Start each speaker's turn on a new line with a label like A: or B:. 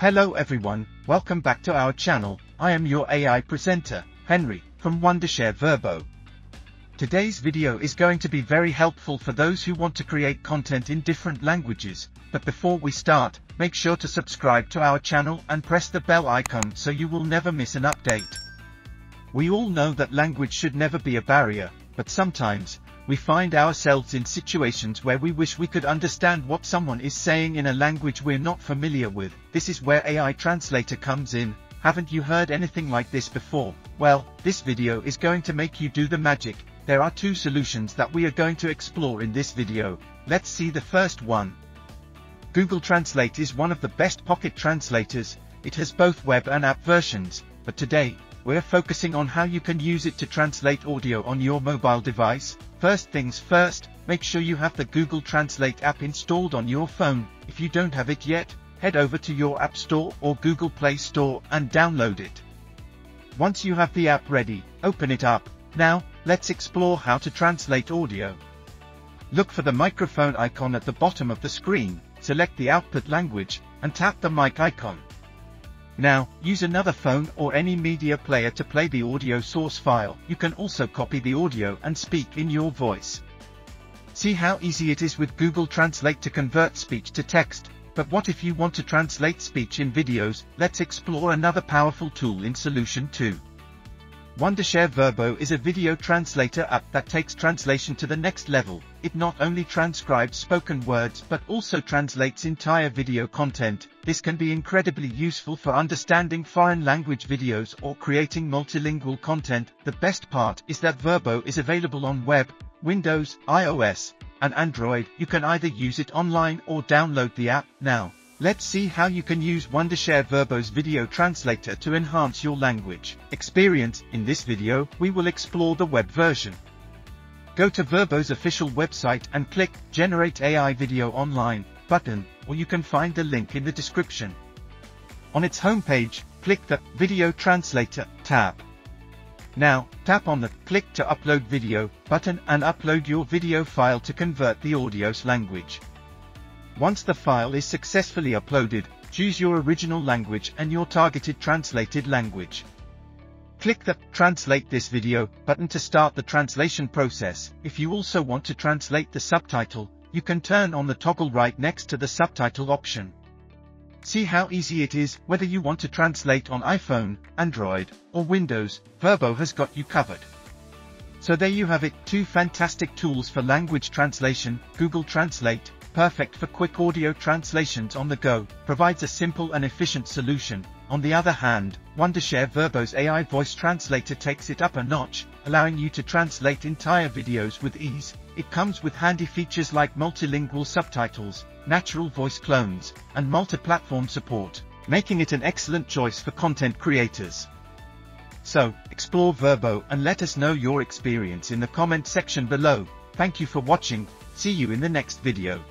A: Hello everyone, welcome back to our channel, I am your AI presenter, Henry, from Wondershare Virbo. Today's video is going to be very helpful for those who want to create content in different languages, but before we start, make sure to subscribe to our channel and press the bell icon so you will never miss an update. We all know that language should never be a barrier, but sometimes, we find ourselves in situations where we wish we could understand what someone is saying in a language we're not familiar with. This is where AI Translator comes in. Haven't you heard anything like this before? Well, this video is going to make you do the magic. There are two solutions that we are going to explore in this video. Let's see the first one. Google Translate is one of the best pocket translators. It has both web and app versions, but today, we're focusing on how you can use it to translate audio on your mobile device. First things first, make sure you have the Google Translate app installed on your phone. If you don't have it yet, head over to your App Store or Google Play Store and download it. Once you have the app ready, open it up. Now, let's explore how to translate audio. Look for the microphone icon at the bottom of the screen, select the output language, and tap the mic icon. Now, use another phone or any media player to play the audio source file. You can also copy the audio and speak in your voice. See how easy it is with Google Translate to convert speech to text. But what if you want to translate speech in videos? Let's explore another powerful tool in Solution 2. Wondershare Virbo is a video translator app that takes translation to the next level. It not only transcribes spoken words but also translates entire video content. This can be incredibly useful for understanding foreign language videos or creating multilingual content. The best part is that Virbo is available on web, Windows, iOS, and Android. You can either use it online or download the app now. Let's see how you can use Wondershare Virbo's video translator to enhance your language experience. In this video, we will explore the web version. Go to Virbo's official website and click Generate AI Video Online button, or you can find the link in the description. On its homepage, click the Video Translator tab. Now, tap on the Click to Upload Video button and upload your video file to convert the audio's language. Once the file is successfully uploaded, choose your original language and your targeted translated language. Click the Translate this video button to start the translation process. If you also want to translate the subtitle, you can turn on the toggle right next to the subtitle option. See how easy it is, whether you want to translate on iPhone, Android, or Windows, Virbo has got you covered. So there you have it, two fantastic tools for language translation, Google Translate, perfect for quick audio translations on the go, provides a simple and efficient solution. On the other hand, Wondershare Virbo's AI voice translator takes it up a notch, allowing you to translate entire videos with ease. It comes with handy features like multilingual subtitles, natural voice clones, and multi-platform support, making it an excellent choice for content creators. So, explore Virbo and let us know your experience in the comment section below. Thank you for watching, see you in the next video.